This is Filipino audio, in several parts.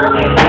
Thank you.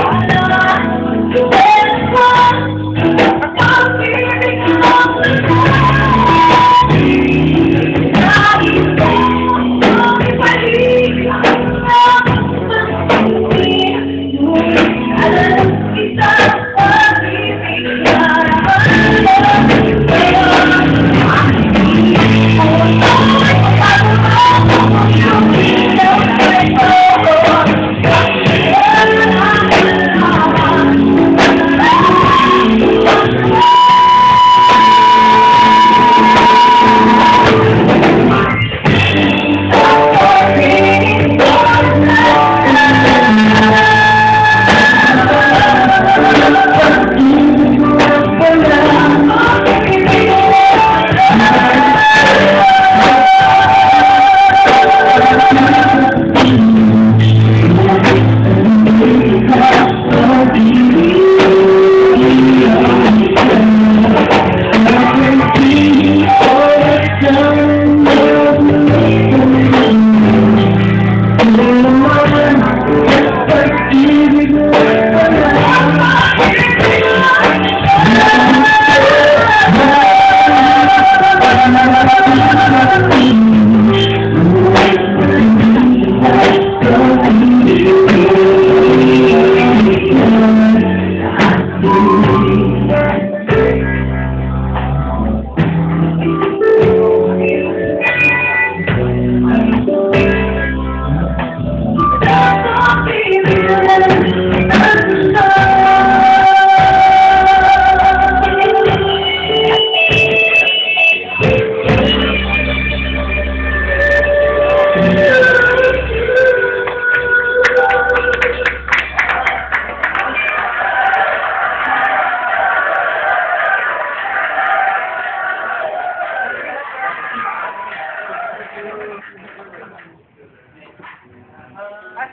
Ah,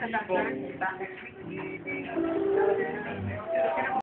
sa